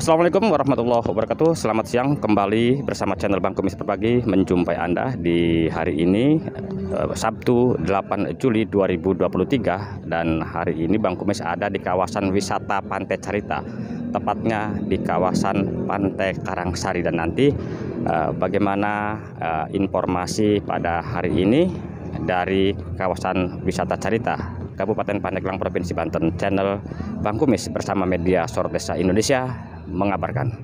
Assalamualaikum warahmatullahi wabarakatuh. Selamat siang kembali bersama channel Bang Kumis Berbagi Menjumpai Anda di hari ini eh, Sabtu 8 Juli 2023 Dan hari ini Bang Kumis ada di kawasan wisata Pantai Carita Tepatnya di kawasan Pantai Karangsari. Dan nanti eh, bagaimana eh, informasi pada hari ini Dari kawasan wisata Carita Kabupaten Pandeglang Provinsi Banten channel Bang Kumis bersama media Sor Desa Indonesia mengabarkan.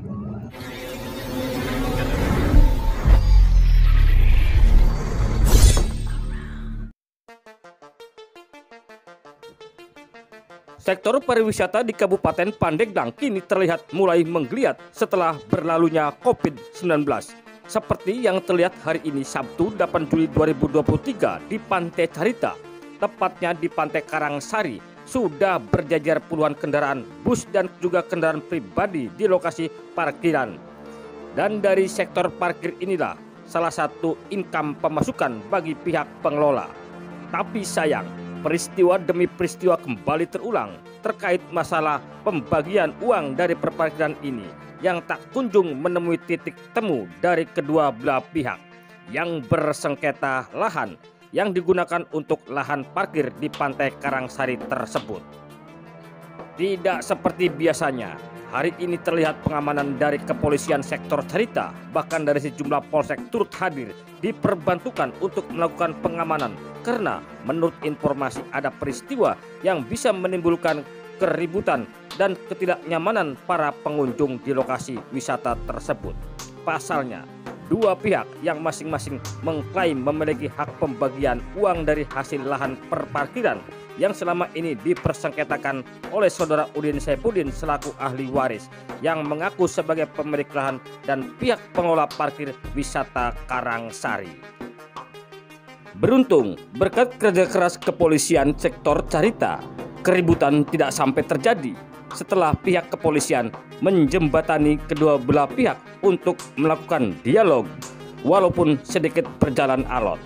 Sektor pariwisata di Kabupaten Pandeglang kini terlihat mulai menggeliat setelah berlalunya COVID-19. Seperti yang terlihat hari ini Sabtu 8 Juli 2023 di Pantai Carita, tepatnya di Pantai Karangsari, sudah berjajar puluhan kendaraan bus dan juga kendaraan pribadi di lokasi parkiran. Dan dari sektor parkir inilah salah satu income pemasukan bagi pihak pengelola. Tapi sayang, peristiwa demi peristiwa kembali terulang terkait masalah pembagian uang dari perparkiran ini yang tak kunjung menemui titik temu dari kedua belah pihak yang bersengketa lahan yang digunakan untuk lahan parkir di pantai Karangsari tersebut. Tidak seperti biasanya, hari ini terlihat pengamanan dari kepolisian sektor cerita, bahkan dari sejumlah polsek turut hadir diperbantukan untuk melakukan pengamanan karena menurut informasi ada peristiwa yang bisa menimbulkan keributan dan ketidaknyamanan para pengunjung di lokasi wisata tersebut. Pasalnya, dua pihak yang masing-masing mengklaim memiliki hak pembagian uang dari hasil lahan perparkiran yang selama ini dipersengketakan oleh saudara Udin Saipudin selaku ahli waris yang mengaku sebagai pemilik lahan dan pihak pengelola parkir wisata Karangsari. Beruntung berkat kerja keras kepolisian sektor Carita, keributan tidak sampai terjadi setelah pihak kepolisian menjembatani kedua belah pihak untuk melakukan dialog walaupun sedikit berjalan alot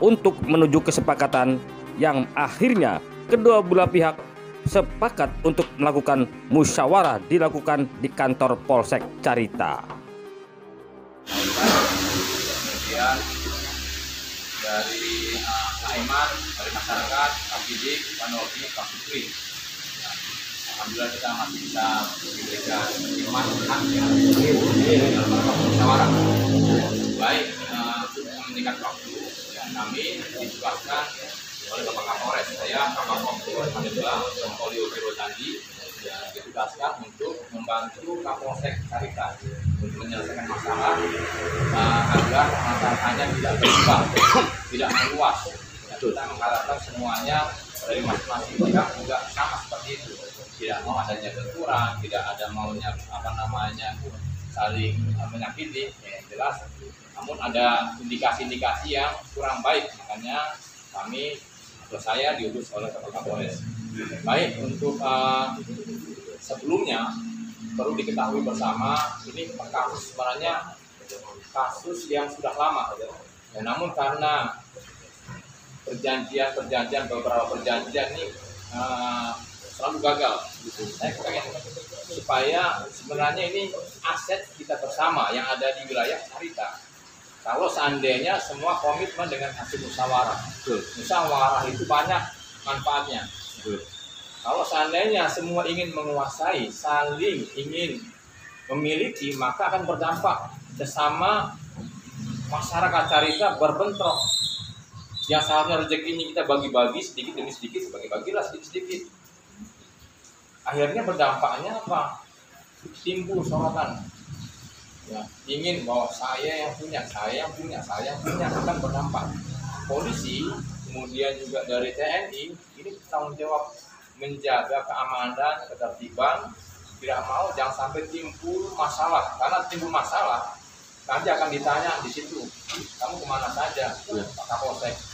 untuk menuju kesepakatan yang akhirnya kedua belah pihak sepakat untuk melakukan musyawarah dilakukan di kantor Polsek Carita. Dari uh, Aiman, dari masyarakat, Kapidik, Panogi, Pak Sukri alhamdulillah kita masih bisa diberikan masukan ya. Dalam musyawarah baik uh, meningkat waktu ya, kami ditugaskan oleh Bapak Kapolres. Saya Kapolres Pandeglang Polio Biro Tandi ya, ditugaskan untuk membantu Kapolsek Carita untuk menyelesaikan masalah uh, agar masalahnya tidak berubah tidak meluas kita mengharapkan semuanya dari masing-masing pihak juga sama seperti itu. Tidak mau adanya benturan tidak ada maunya apa namanya saling menyakiti ya jelas. Namun ada indikasi-indikasi yang kurang baik makanya kami atau saya diutus oleh Bapak Kapolres. Baik untuk uh, sebelumnya perlu diketahui bersama ini kasus sebenarnya kasus yang sudah lama. Ya, namun karena perjanjian-perjanjian beberapa perjanjian ini uh, selalu gagal gitu. Saya pengen supaya sebenarnya ini aset kita bersama yang ada di wilayah Carita. Kalau seandainya semua komitmen dengan hasil musyawarah, musyawarah itu banyak manfaatnya. Kalau seandainya semua ingin menguasai, saling ingin memiliki, maka akan berdampak sesama masyarakat Carita berbentrok. Yang seharusnya rezekinya kita bagi-bagi sedikit demi sedikit, bagi-bagilah sedikit-sedikit. Akhirnya berdampaknya apa? Timbul sorotan. Ya ingin bahwa saya yang punya saya yang punya saya yang punya akan berdampak. Polisi kemudian juga dari TNI ini tanggung jawab menjaga keamanan ketertiban. Tidak mau jangan sampai timbul masalah. Karena timbul masalah nanti akan ditanya di situ kamu ke mana saja? Ya. Pak Kapolsek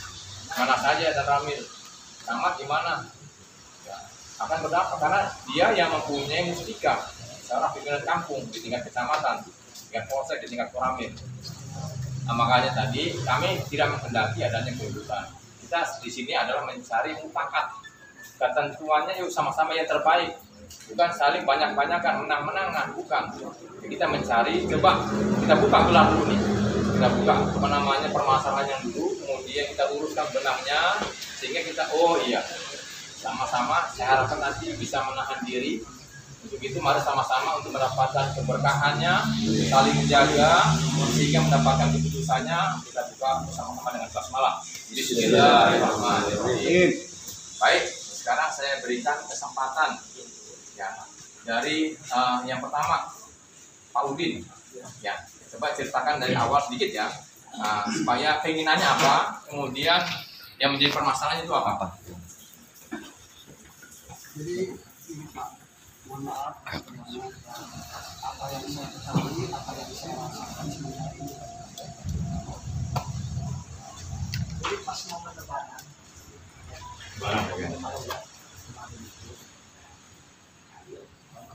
mana saja dan Ramil Camat gimana akan berdampak karena dia yang mempunyai mustika seorang pimpinan kampung di tingkat kecamatan, tingkat polsek, di tingkat koramil. Nah, makanya tadi kami tidak menghendaki adanya keributan. Kita di sini adalah mencari mufakat. Ketentuannya yuk sama-sama yang terbaik. bukan saling banyak-banyakan menang-menangan bukan kita mencari coba kita buka gelar dulu nih kita buka apa namanya permasalahannya dulu kemudian kita uruskan benangnya sehingga kita oh iya. Sama-sama saya harapkan nanti bisa menahan diri. Untuk itu mari sama-sama untuk mendapatkan keberkahannya saling menjaga sehingga mendapatkan keputusannya kita buka bersama-sama dengan kelas malam. Bismillahirrahmanirrahim. Baik sekarang saya berikan kesempatan ya dari uh, yang pertama Pak Udin. Ya coba ceritakan dari awal sedikit ya uh, supaya keinginannya apa? Kemudian yang menjadi permasalahan itu apa Pak? Jadi ini Pak mohon maaf. Apa yang saya ketahui apa yang saya rasakan sebenarnya ini jadi pas mau lebaran oke.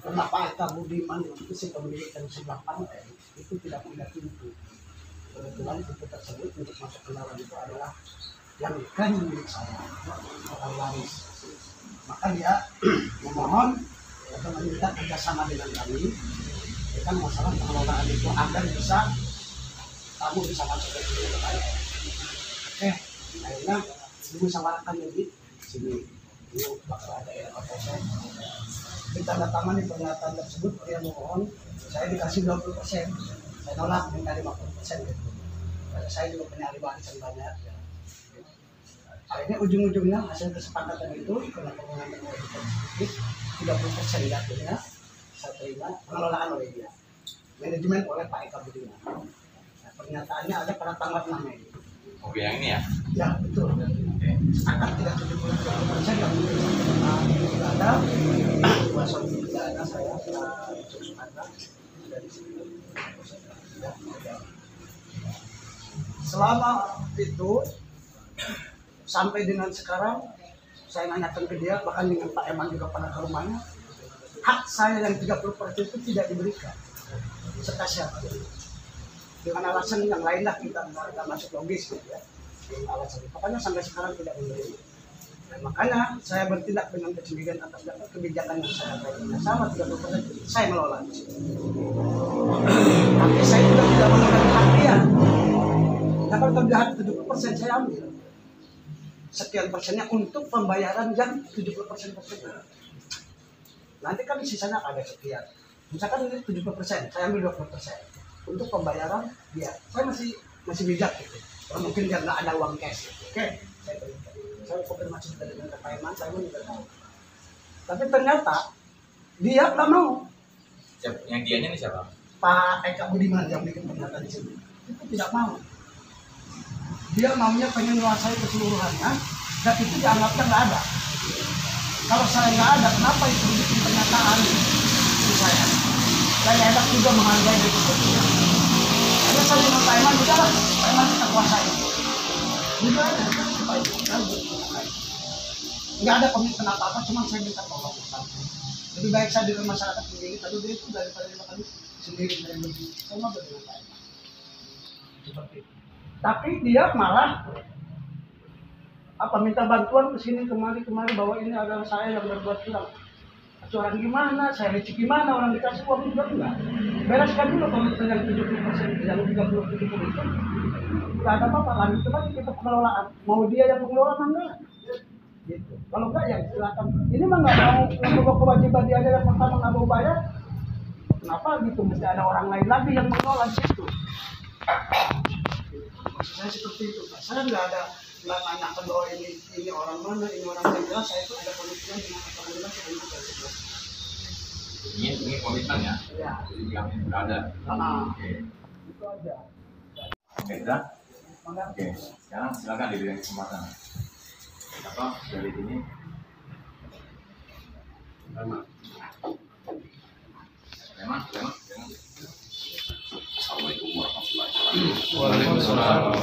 Kenapa Eka Budiman itu si pemilik dan sebelah pantai? Itu tidak punya pintu. Kebetulan pintu tersebut untuk masuk ke dalam itu adalah yang kan milik saya, orang waris. Maka dia memohon atau meminta kerjasama dengan kami tentang masalah pengelolaan itu agar bisa kamu bisa masuk ke saya. Oke, akhirnya dimusyawarahkan jadi sini dulu bakal ada yang saya ditandatangani pernyataan tersebut dia mohon saya dikasih 20 persen nolak minta 50 persen gitu saya juga punya ahli warisan banyak. Ya. akhirnya ujung-ujungnya hasil kesepakatan itu karena pengelolaan sedikit 30 persen jatuhnya saya terima pengelolaan oleh dia. Manajemen oleh Pak Eka Budiman nah, pernyataannya ada pada tanggal 6 Mei oke yang ini ya? Ya betul. Oke sepakat tidak 70 persen yang tidak ada. Kuasa tidak ada saya Yusuf Sukarno dari sini. Selama itu sampai dengan sekarang saya nanyakan ke dia bahkan dengan Pak Eman juga pernah ke rumahnya hak saya yang 30 persen itu tidak diberikan. Sekasian dengan alasan yang lain lah kita nggak masuk logis gitu ya. Alasan. Pokoknya sampai sekarang tidak memberi Nah, makanya saya bertindak dengan kesendirian atas kebijakan yang saya lakukan sama 30 persen saya situ. Tapi saya juga tidak hak dia. Nah kalau kelebihan 70 persen saya ambil sekian persennya untuk pembayaran yang 70 persen tersebut. Nanti kan sisanya ada sekian. Misalkan ini 70 persen, saya ambil 20 persen untuk pembayaran dia. Saya masih masih bijak gitu. Kalau mungkin nggak ada uang cash. Gitu. Oke, saya berikan saya konfirmasi dengan Iman, saya pun juga tahu. Tapi ternyata dia nggak mau. Yang dianya ini siapa Pak Eka Budiman yang bikin pernyataan di sini itu tidak mau. Dia maunya pengen menguasai keseluruhannya dan itu dianggapnya nggak ada. Kalau saya nggak ada, kenapa itu bikin pernyataan di saya? Saya enak juga menghargai itu. Karena saya dengan Pak Iman juga lah, Pak Iman kita kuasai. Gitu aja. Pak Iman, nggak ada komitmen apa apa cuma saya minta tolong lebih baik saya dengan masyarakat sendiri tapi dia itu daripada kali sendiri sama tapi dia malah apa minta bantuan ke sini kemari kemari bahwa ini adalah saya yang berbuat curang. Curang gimana? Saya licik gimana? Orang dikasih uang juga enggak. Bereskan dulu komitmen yang 70 persen yang 30 70 itu. Nggak ada apa-apa lanjut lagi kita pengelolaan. Mau dia yang pengelola enggak? Gitu. Kalau enggak ya silakan. Ini mah nggak mau pokok kewajiban dia aja yang pertama nggak mau bayar kenapa gitu? Mesti ada orang lain lagi yang situ. Maksud saya seperti itu Pak. saya nggak ada nggak nanyakan bahwa ini ini orang mana ini orang mana jelas saya itu ada komitmen dengan kepentingan saya untuk jelas. Ini ini komitmen ya? Ya jadi yang sudah ada. Ah. oke. Itu aja. Oke Maka oke sekarang silakan diberikan kesempatan. Apa dari sini? Memang Assalamualaikum warahmatullahi wabarakatuh.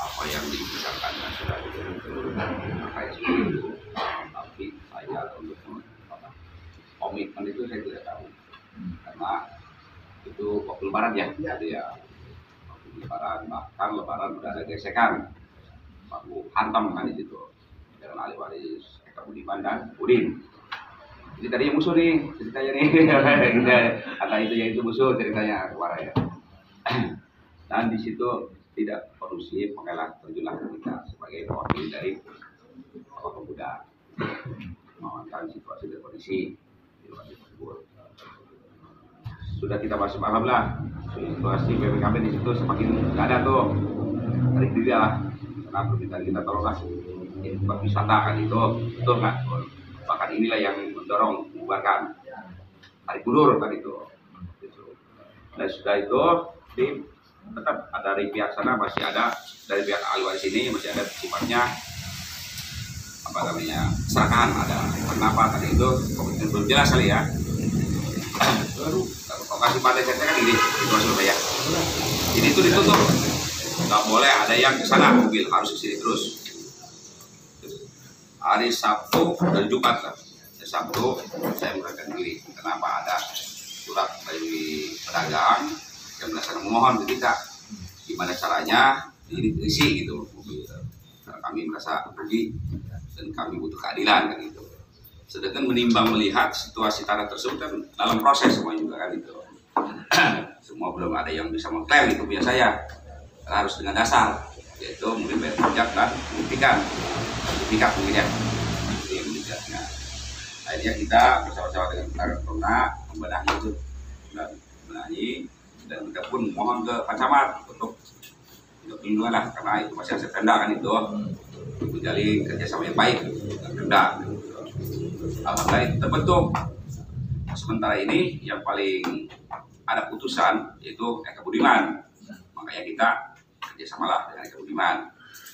Apa yang dibicarakan sudah itu, tapi saya komitmen itu saya tidak tahu karena itu waktu lebaran ya, jadi ya waktu lebaran bahkan lebaran sudah ada gesekan, baru hantam kan di situ dengan ahli waris Eka Budiman dan Udin. Jadi tadi yang musuh nih ceritanya nih, gitu. Atau itu yang itu musuh ceritanya kemarin ya. Dan di situ tidak kondusif, makanya terjunlah kita sebagai wakil dari Bapak Pemuda. Memantau situasi dan kondisi di lokasi tersebut. Sudah kita bahas alhamdulillah situasi BPKB di situ semakin nggak ada tuh. Dari diri lah. Karena permintaan kita tolonglah. Tempat wisata kan itu. Betul nggak? Bahkan inilah yang mendorong membubarkan hari budur kan itu. Gitu. dan sudah itu tim tetap ada dari pihak sana masih ada dari pihak ahli waris ini masih ada sifatnya apa namanya serahkan ada kenapa tadi itu komitmen belum jelas kali ya. Baru lokasi pantai saya kan ini di Tua Surabaya ini tuh ditutup. Nggak boleh ada yang ke sana mobil harus ke sini terus. Hari Sabtu dan Jumat lah Sabtu saya menggunakan diri kenapa ada surat dari pedagang yang melaksanakan memohon ke kita gimana caranya? Ini terisi gitu karena kami merasa rugi dan kami butuh keadilan kan gitu. Sedangkan menimbang melihat situasi tanah tersebut kan dalam proses semua juga kan itu semua belum ada yang bisa mengklaim itu biasa ya Karena harus dengan dasar yaitu mungkin bayar pajak dan membuktikan sertifikat mungkin ya akhirnya kita bersama-sama dengan pedagang ternak membenahi itu. Dan membenahi dan kita pun mohon ke Pak untuk untuk perlindungan lah karena itu masih aset tenda kan itu. Jadi kerjasama yang baik dengan tenda alhamdulillah itu terbentuk. Sementara ini yang paling ada putusan yaitu Eka Budiman. Makanya kita kerjasamalah dengan Eka Budiman.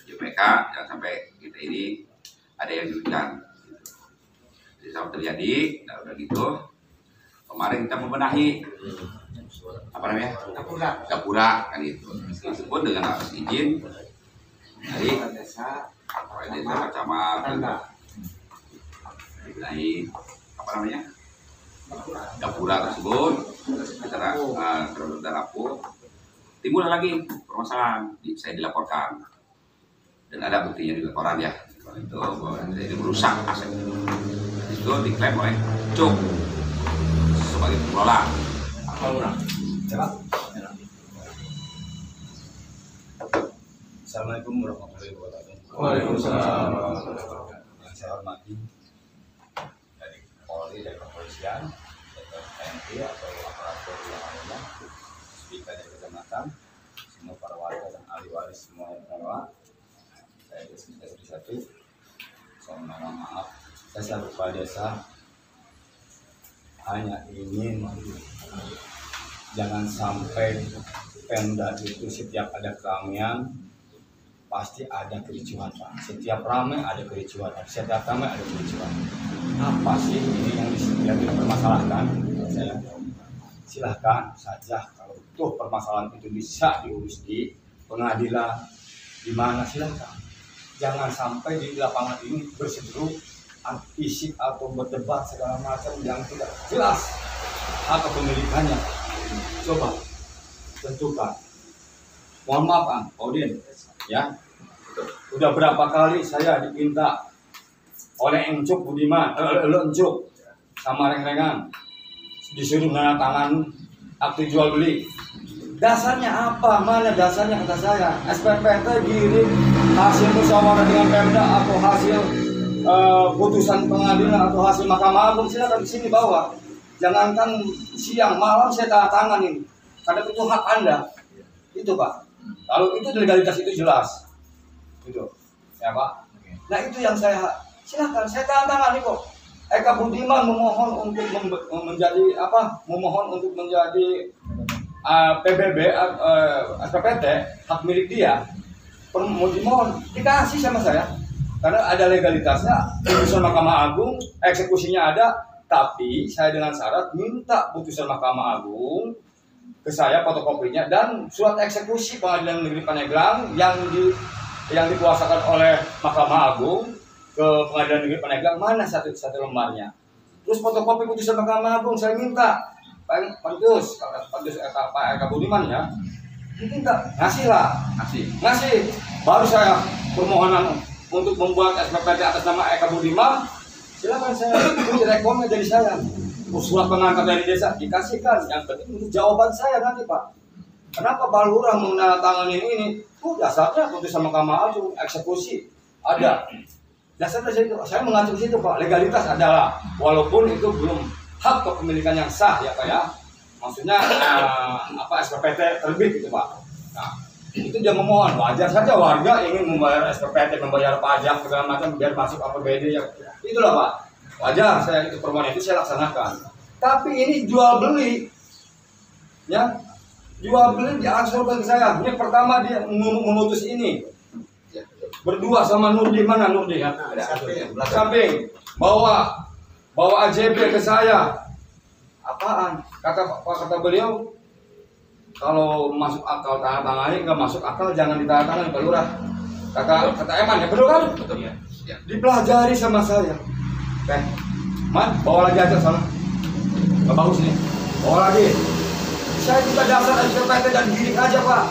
JPK jangan sampai kita ini ada yang dirugikan jadi sama terjadi nah udah gitu. Kemarin kita membenahi apa namanya? Kapura. Gapura kan itu disebut dengan atas izin dari Desa. Tanda. dari apa namanya? Gapura tersebut kita uh, terhadap rapuh timbul lagi permasalahan saya dilaporkan. Dan ada buktinya di laporan ya. Itu bahwa saya merusak aset itu diklaim oleh Cuk sebagai pengelola Assalamualaikum warahmatullahi wabarakatuh. Waalaikumsalam. Yang saya hormati dari Polri dari kepolisian, atau TNI atau aparatur yang lainnya, speaker dari kecamatan, semua para warga dan ahli waris semua yang mengelola. Saya di sini satu. Saya mohon maaf. Saya selaku kepala desa hanya ingin jangan sampai Pemda itu setiap ada keramaian pasti ada kericuhan Pak. Setiap ramai ada kericuhan, setiap ramai ada kericuhan. Apa sih ini yang dipermasalahkan? Saya silahkan saja kalau tuh permasalahan itu bisa diurus di pengadilan di mana silahkan. Jangan sampai di lapangan ini berseteru fisik atau berdebat segala macam yang tidak jelas apa pemilikannya. Coba tentukan. Mohon maaf, Ang, Odin, ya. Udah berapa kali saya diminta oleh Encuk Budiman, eh, lo Encuk sama reng-rengan disuruh tangan akte jual beli. Dasarnya apa? Mana dasarnya kata saya? SPP itu dikirim hasil musyawarah dengan Pemda atau hasil eh, putusan pengadilan atau hasil Mahkamah Agung silakan di sini bawa. Jangankan siang malam saya tanda tangan ini. Karena itu hak Anda. Itu Pak. Kalau itu legalitas itu jelas. Itu. Ya Pak. Nah itu yang saya silakan saya tanda tangan nih kok. Eka Budiman memohon untuk menjadi apa? Memohon untuk menjadi uh, PBB uh, SPPT hak milik dia. Per- Mau dimohon dikasih sama saya karena ada legalitasnya putusan Mahkamah Agung eksekusinya ada tapi saya dengan syarat minta putusan Mahkamah Agung ke saya fotokopinya dan surat eksekusi pengadilan negeri Paneglang yang di yang dikuasakan oleh Mahkamah Agung ke pengadilan negeri Paneglang mana satu satu lembarnya. Terus fotokopi putusan Mahkamah Agung saya minta. Pak Pantus Pak Pantus eh, Pak Eka Budiman ya. Diminta. Ngasih lah. Kasih. ngasih. Baru saya permohonan untuk membuat SPPT atas nama Eka Budiman. Silakan saya punya rekomnya dari saya. Usulan pengangkat dari desa dikasihkan. Yang penting untuk jawaban saya nanti pak. Kenapa Pak Lurah menandatangani ini? Tuh dasarnya putusan Mahkamah Agung eksekusi. Ada. Dasarnya saya itu saya mengacu ke situ pak. Legalitas adalah walaupun itu belum hak kepemilikan yang sah ya pak ya. Maksudnya eh, apa SPPT terbit gitu pak. Nah itu dia memohon wajar saja warga ingin membayar SPPT membayar pajak segala macam biar masuk APBD ya. Itulah pak. Wajar saya itu permohonan itu saya laksanakan. Tapi ini jual beli ya. Jual beli diangsur ke saya. Ini pertama dia mem- memutus ini. Berdua sama Nurdi mana Nurdi? Ya samping. Bawa bawa AJB ke saya. Apaan? Kata kata beliau kalau masuk akal tangan nggak masuk akal jangan ditandatangani Pak Lurah. Kata kata Eman ya betul kan? Betul ya. Dipelajari sama saya. Kan man bawa lagi aja sana nggak bagus nih bawa lagi. Saya juga dasar SPPT dan giring aja pak.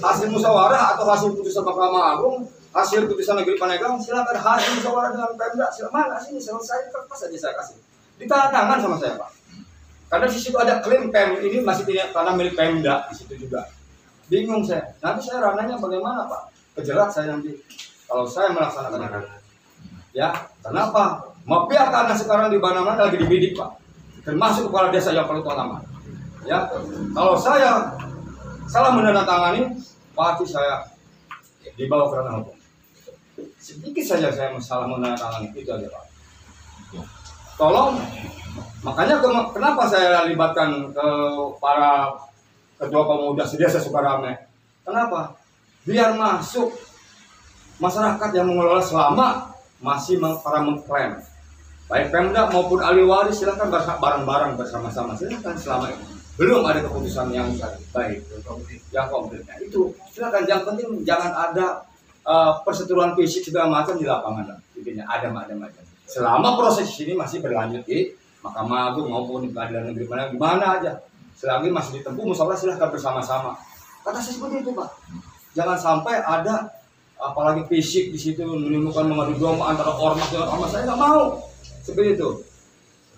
Hasil musyawarah atau hasil putusan Mahkamah Agung hasil putusan negeri Paneglang silakan hasil musyawarah dengan Pemda. Silakan mana sini selesai. Kertas aja saya kasih. Ditandatangan sama saya pak karena di situ ada klaim Pem ini masih tidak tanah milik Pemda di situ juga. Bingung saya. Nanti saya ranahnya bagaimana pak? Kejerat saya nanti kalau saya melaksanakan. Itu ya kenapa? Mafia tanah sekarang di mana-mana lagi dibidik pak. Termasuk kepala desa yang paling utama ya kalau saya salah menandatangani pasti saya dibawa ke ranah hukum. Sedikit saja saya salah menandatangani itu aja pak. Tolong makanya ke- kenapa saya libatkan ke para ketua pemuda sedesa Sukarame kenapa? Biar masuk masyarakat yang mengelola selama masih para mengklaim. Baik Pemda maupun ahli waris silakan bersa- bareng-bareng bersama-sama. Silakan selama ini. Belum ada keputusan yang baik. Yang konkret. Nah, itu. Silakan. Yang penting jangan ada uh, perseteruan fisik segala macam di lapangan. Intinya ada ada macam selama proses ini masih berlanjut di Mahkamah Agung maupun di pengadilan negeri mana gimana aja. Selagi masih ditempuh musyawarah silahkan bersama-sama. Kata saya seperti itu pak. Jangan sampai ada apalagi fisik di situ menimbulkan mengadu domba antara ormas dengan ormas. Saya nggak mau. Seperti itu.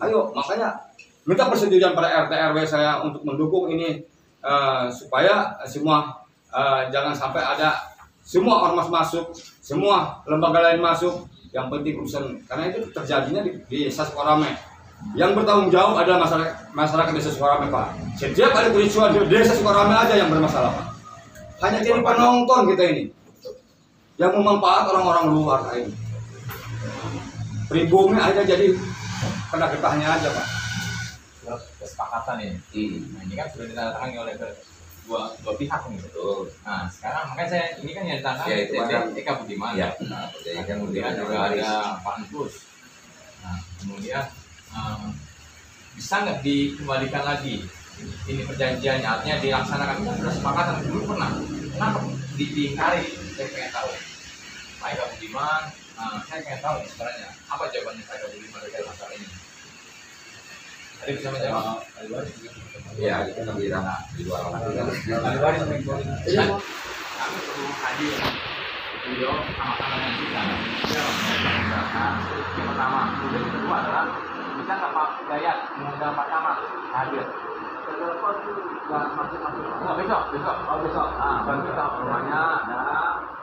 Ayo makanya minta persetujuan pada RT RW saya untuk mendukung ini eh, supaya semua eh, jangan sampai ada semua ormas masuk semua lembaga lain masuk. Yang penting urusan karena itu terjadinya di, di desa Sukarame yang bertanggung jawab adalah masyarakat masyarakat desa Sukarame pak setiap ada kericuan di desa Sukarame aja yang bermasalah pak hanya jadi penonton kita ini yang memanfaat orang-orang luar ini pribumi aja jadi kena getahnya aja pak kesepakatan ini. Nah, ini kan sudah ditandatangani oleh dua dua pihak nih. Betul. Nah, sekarang makanya saya ini kan yang ditandatangani Ya, itu ada. Eka Budiman. Ya. Nah, kan kemudian Budiman juga ada Pak. Nah, kemudian bisa nggak dikembalikan lagi? Ini perjanjiannya artinya dilaksanakan. Kita sudah sepakatan dulu pernah kenapa di diingkari saya pengen tahu. Pak Eka Budiman nah, saya pengen tahu sebenarnya apa jawabannya Pak Eka Budiman terkait masalah ini? Tadi bisa menjawab? Ya, itu kan bilang di luar lagi kan. Dan kami perlu hadir beliau sama-sama dengan kita yang pertama kemudian yang kedua adalah bisa nggak Pak? Gayat mengundang Pak Camat hadir Enggak, besok, besok, oh besok. Nah, bagi kita rumahnya adalah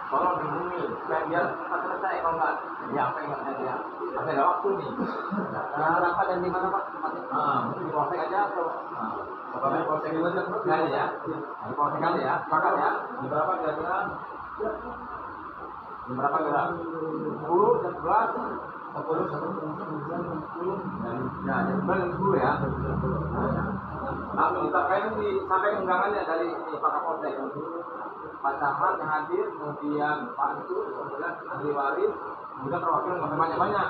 tolong dihubungi. Supaya biar cepat selesai kalau nggak. Ya apa yang nggak ya masih ada waktu nih? Nah rapat dan di mana pak? Ah di polsek aja atau? Nah, kalau di polsek aja nggak ada ya. Nah, di polsek aja ya. Sepakat ya. Di berapa kira-kira? Di berapa kira? Sepuluh jam sebelas sepuluh sepuluh sepuluh ya jam sepuluh ya Nah, kita pengen disampaikan undangannya dari Pak Kapolsek. Pak Camat yang hadir, kemudian Pak Antus, kemudian ahli waris, kemudian perwakilan nggak banyak-banyak.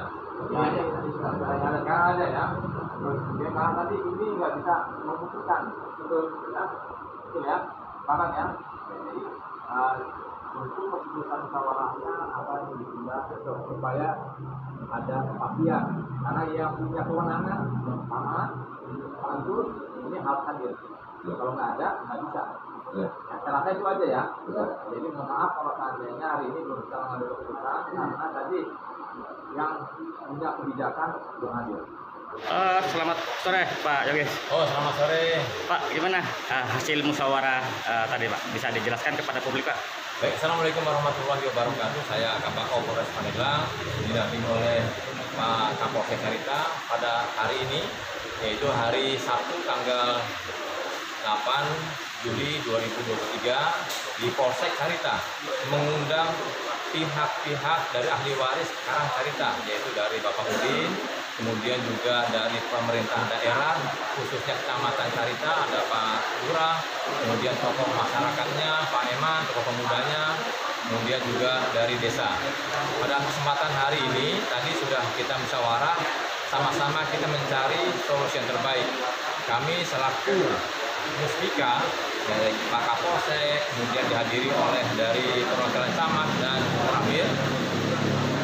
Ya, ada sekarang ada ya. Kemudian karena tadi ini nggak bisa memutuskan, betul ya, betul ya, sepakat ya. Jadi untuk keputusan musyawarahnya yang ditunda supaya ada kepastian karena yang punya kewenangan sama pansus ini harus hadir kalau nggak ada nggak bisa Ya. Ya, saya rasa itu aja ya. Jadi mohon maaf kalau seandainya hari ini belum bisa mengambil keputusan karena tadi yang punya kebijakan belum hadir. Eh, selamat sore Pak Yogis. Oh, selamat sore. Pak, gimana eh, hasil musyawarah eh, tadi Pak? Bisa dijelaskan kepada publik Pak? Baik, Assalamualaikum warahmatullahi wabarakatuh. Saya Kabako Polres Pandeglang, didampingi oleh Pak Kapolsek Carita pada hari ini, yaitu hari Sabtu tanggal 8 Juli 2023 di Polsek Carita mengundang pihak-pihak dari ahli waris Karang Carita, yaitu dari Bapak Udin, kemudian juga dari pemerintah daerah, khususnya Kecamatan Carita, ada Pak Lurah, kemudian tokoh masyarakatnya, Pak Eman, tokoh pemudanya, kemudian juga dari desa. Pada kesempatan hari ini, tadi sudah kita musyawarah, sama-sama kita mencari solusi yang terbaik. Kami selaku Muspika dari Pak Kapolsek, kemudian dihadiri oleh dari perwakilan camat dan Ramil,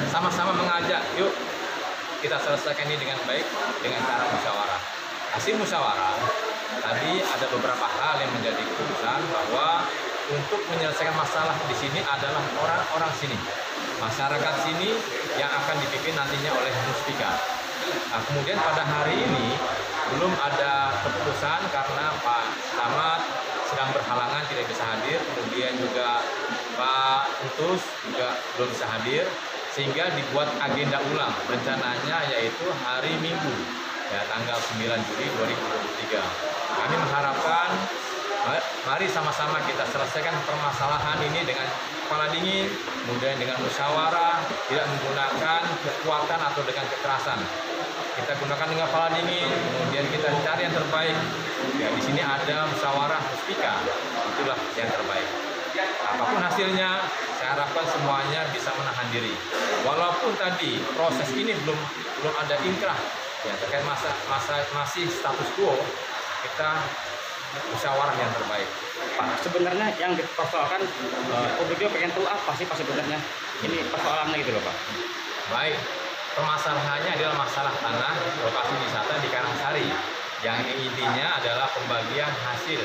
sama-sama mengajak, yuk kita selesaikan ini dengan baik dengan cara musyawarah. Hasil musyawarah tadi ada beberapa hal yang menjadi keputusan bahwa untuk menyelesaikan masalah di sini adalah orang-orang sini, masyarakat sini yang akan dipimpin nantinya oleh Muspika. Nah, kemudian pada hari ini belum ada keputusan karena Pak Camat sedang berhalangan tidak bisa hadir, kemudian juga Pak Entus juga belum bisa hadir, sehingga dibuat agenda ulang rencananya yaitu hari Minggu ya tanggal 9 Juli 2023. Kami mengharapkan mari sama-sama kita selesaikan permasalahan ini dengan kepala dingin, kemudian dengan musyawarah, tidak menggunakan kekuatan atau dengan kekerasan. Kita gunakan dengan kepala dingin, kemudian kita cari yang terbaik. Ya, di sini ada musyawarah muspika, itulah yang terbaik. Apa pun hasilnya, saya harapkan semuanya bisa menahan diri. Walaupun tadi proses ini belum belum ada inkrah ya terkait masa masa masih status quo, kita musyawarah yang terbaik. Pak, sebenarnya yang dipersoalkan eh, publik juga pengen tahu apa sih Pak sebenarnya ini persoalannya gitu loh Pak. Baik, permasalahannya adalah masalah tanah lokasi wisata di Karangsari yang intinya adalah pembagian hasil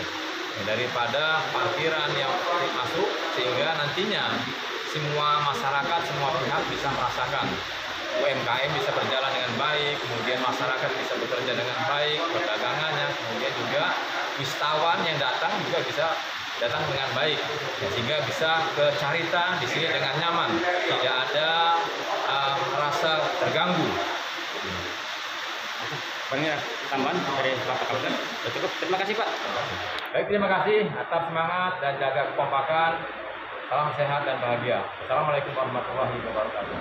daripada parkiran yang masuk sehingga nantinya semua masyarakat, semua pihak bisa merasakan UMKM bisa berjalan dengan baik, kemudian masyarakat bisa bekerja dengan baik, perdagangannya, kemudian juga wisatawan yang datang juga bisa datang dengan baik, sehingga bisa ke Carita di sini dengan nyaman, tidak ada uh, merasa terganggu. Banyak tambahan dari Bapak Kapten. Cukup. Terima kasih Pak. Baik, terima kasih atas semangat dan jaga kekompakan. Salam sehat dan bahagia. Assalamualaikum warahmatullahi wabarakatuh.